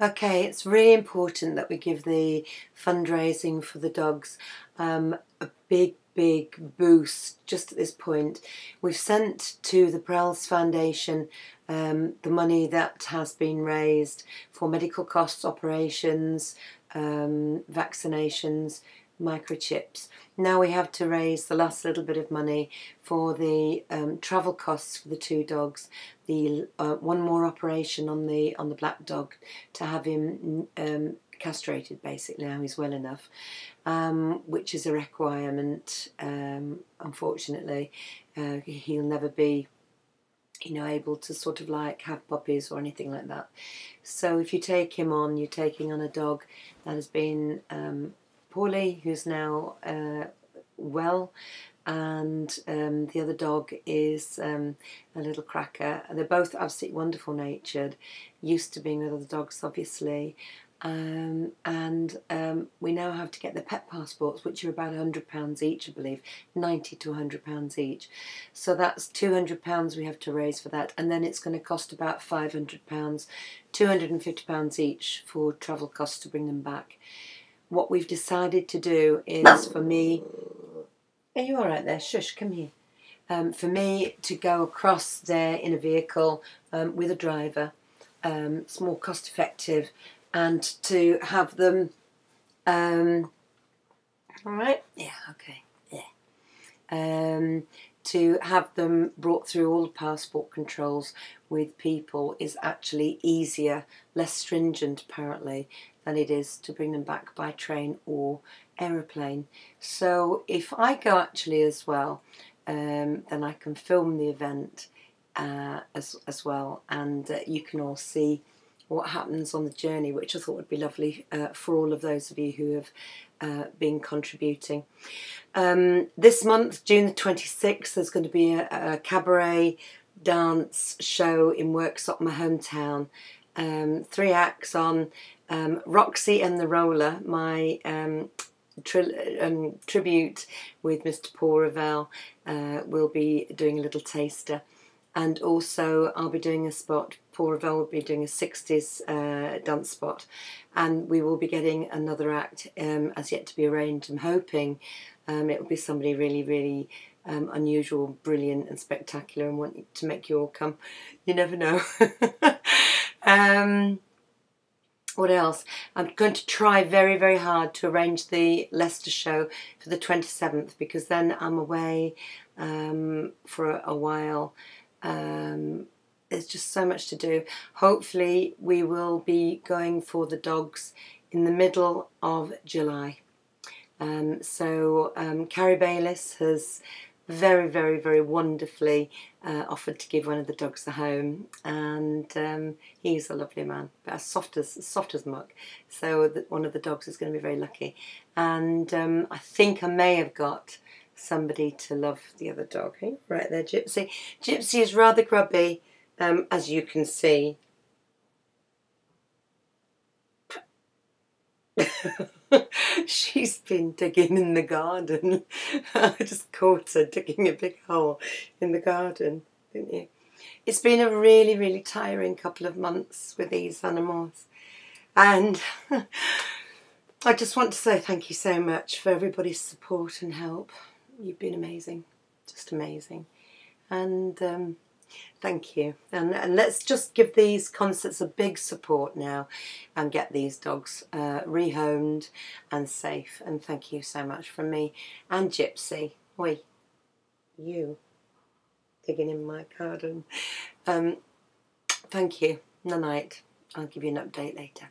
Okay, it's really important that we give the fundraising for the dogs um, a big, big boost just at this point. We've sent to the Prelz Foundation um, the money that has been raised for medical costs, operations, um, vaccinations, microchips. Now we have to raise the last little bit of money for the um, travel costs for the two dogs. The uh, one more operation on the on the black dog to have him um, castrated. Basically, now he's well enough, um, which is a requirement. Um, unfortunately, uh, he'll never be you know, able to sort of like have puppies or anything like that. So if you take him on, you're taking on a dog that has been um, poorly, who's now uh, well, and um, the other dog is um, a little cracker. They're both absolutely wonderful natured, used to being with other dogs, obviously. Um, and um, we now have to get the pet passports, which are about £100 each, I believe, 90 to £100 each. So that's £200 we have to raise for that, and then it's going to cost about £500, £250 each for travel costs to bring them back. What we've decided to do is for me. Are you all right there? Shush, come here. Um, for me to go across there in a vehicle um, with a driver, um, it's more cost effective and to have them. Um, all right. Yeah. Okay. Yeah. Um, to have them brought through all the passport controls with people is actually easier, less stringent apparently, than it is to bring them back by train or aeroplane. So if I go actually as well, um, then I can film the event uh, as as well, and uh, you can all see what happens on the journey, which I thought would be lovely uh, for all of those of you who have uh, been contributing. Um, this month, June the 26th, there's going to be a, a cabaret dance show in Worksop, my hometown. Um, three acts on um, Roxy and the Roller, my um, tri- um, tribute with Mr. Paul Ravel. Uh, will be doing a little taster and also I'll be doing a spot. Paul Ravel will be doing a 60s uh, dance spot, and we will be getting another act um, as yet to be arranged. I'm hoping um, it will be somebody really, really um, unusual, brilliant, and spectacular, and want to make you all come. You never know. Um, what else? I'm going to try very, very hard to arrange the Leicester show for the 27th because then I'm away um, for a, a while. Um, there's just so much to do. Hopefully, we will be going for the dogs in the middle of July. Um, so, um, Carrie Bayliss has very, very, very wonderfully uh, offered to give one of the dogs a home, and um, he's a lovely man, but as soft as soft as muck. So, the, one of the dogs is going to be very lucky, and um, I think I may have got somebody to love the other dog. Hey? Right there, Gypsy. Gypsy is rather grubby, um, as you can see. She's been digging in the garden. I just caught her digging a big hole in the garden, didn't you? It's been a really, really tiring couple of months with these animals. And I just want to say thank you so much for everybody's support and help you've been amazing, just amazing. And um, thank you. And, and let's just give these concerts a big support now and get these dogs uh, rehomed and safe. And thank you so much from me and Gypsy. Oi, you digging in my garden. Um, thank you. Night. I'll give you an update later.